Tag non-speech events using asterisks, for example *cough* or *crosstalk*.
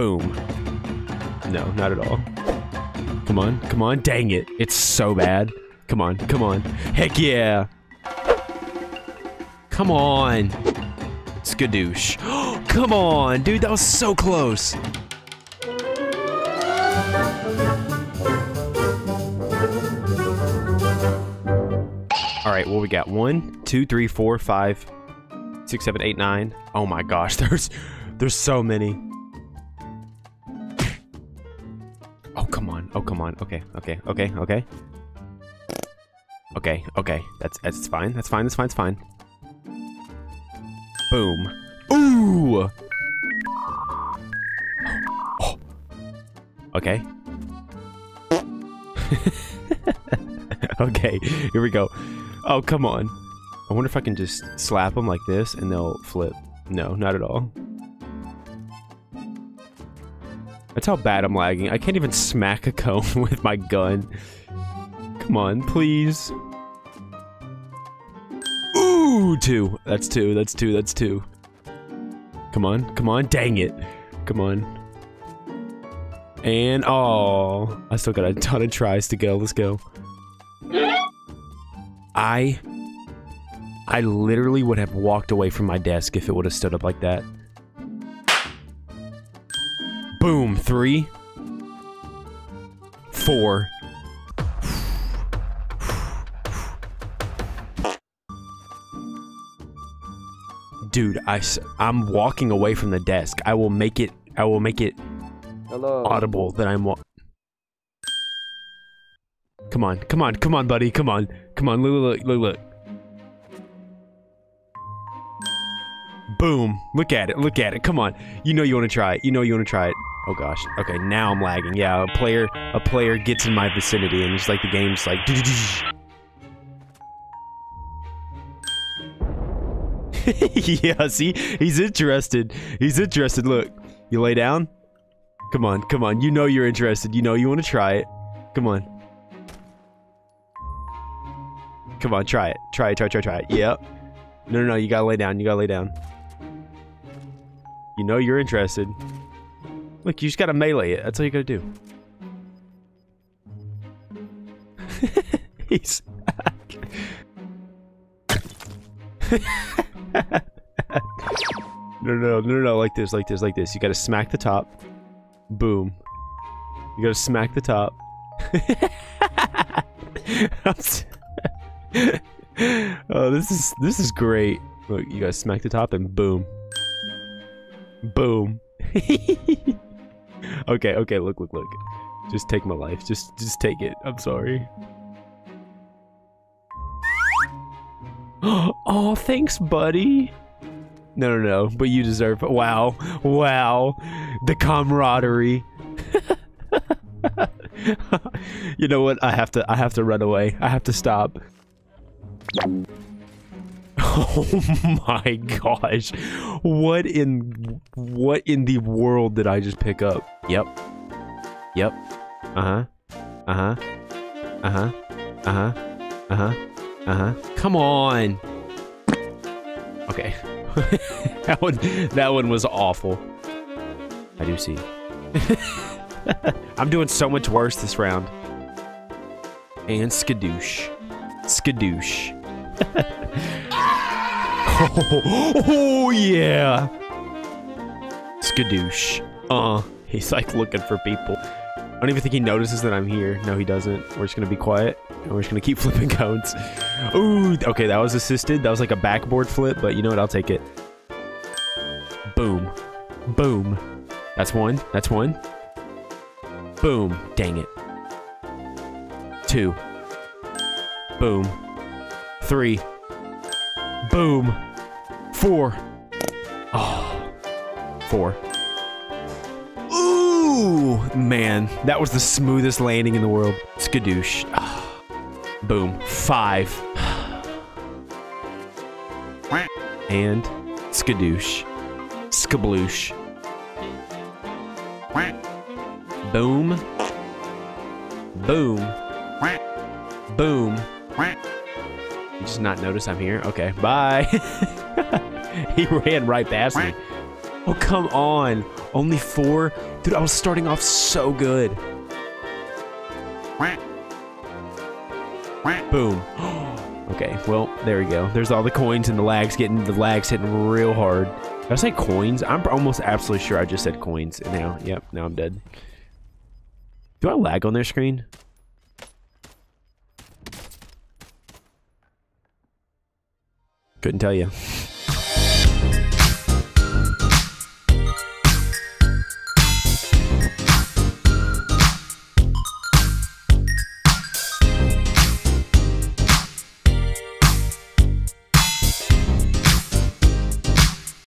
Boom. No, not at all. Come on, come on. Dang it. It's so bad. Come on, come on. Heck yeah. Come on. Skadoosh. *gasps* come on, dude. That was so close. All right, what we got? One, two, three, four, five, six, seven, eight, nine. Oh my gosh, *laughs* there's there's so many. Oh come on. Okay, okay, okay, okay. Okay, okay. That's that's fine. That's fine. That's fine. That's fine. Boom. Ooh. Oh. *gasps* Okay. *laughs* okay, here we go. Oh, come on. I wonder if I can just slap them like this and they'll flip. No, not at all. That's how bad I'm lagging. I can't even smack a cone *laughs* with my gun. Come on, please. Ooh, two. That's two, that's two, that's two. Come on, come on. Dang it. Come on. And, oh, I still got a ton of tries to go. Let's go. I I literally would have walked away from my desk if it would have stood up like that. Boom, three, four. Dude, I, I'm walking away from the desk. I will make it, I will make it Hello. audible that I'm wa- Come on, come on, come on, buddy, come on. Come on, look, look, look, look. Boom. Look at it, look at it. Come on. You know you want to try it. You know you want to try it. Oh gosh. Okay, now I'm lagging. Yeah, a player a player gets in my vicinity and it's like the game's like *laughs* Yeah, see? He's interested. He's interested. Look. You lay down? Come on, come on. You know you're interested. You know you want to try it. Come on. Come on, try it. Try it, try, try, try it. Yep. No, no, no. You gotta lay down. You gotta lay down. You know you're interested. Look, you just gotta melee it. That's all you gotta do. *laughs* He's... *laughs* no, no, no, no, no, like this, like this, like this. You gotta smack the top. Boom. You gotta smack the top. *laughs* oh, this is this is great. Look, you gotta smack the top and boom. Boom. *laughs* okay, okay, look, look, look. Just take my life. Just just take it. I'm sorry. *gasps* oh, thanks, buddy. No, no, no. But you deserve it. Wow. Wow. The camaraderie. *laughs* you know what? I have to I have to run away. I have to stop. *laughs* Oh my gosh. What in what in the world did I just pick up? Yep. Yep. Uh-huh. Uh-huh. Uh-huh. Uh-huh. Uh-huh. Uh-huh. Come on. Okay. *laughs* that one that one was awful. I do see. *laughs* I'm doing so much worse this round. And skadoosh. Skadoosh. *laughs* oh, yeah. Skadoosh. Uh, he's like looking for people. I don't even think he notices that I'm here. No, he doesn't. We're just gonna be quiet. And we're just gonna keep *laughs* flipping cones. Ooh, okay, that was assisted. That was like a backboard flip, but you know what? I'll take it. Boom. Boom. That's one. That's one. Boom. Dang it. Two. Boom. Three. Boom. Four. Oh. Four. Ooh, man. That was the smoothest landing in the world. Skadoosh. Ah. Boom. Five. And skadoosh. Skabloosh. Boom. Boom. Boom. You just not notice I'm here? Okay, bye. *laughs* *laughs* he ran right past me. Oh, come on. Only four? Dude, I was starting off so good. Boom. *gasps* okay, well, there we go. There's all the coins and the lags getting the lags hitting real hard. Did I say coins? I'm almost absolutely sure I just said coins. And now, yep, now I'm dead. Do I lag on their screen? Couldn't tell you.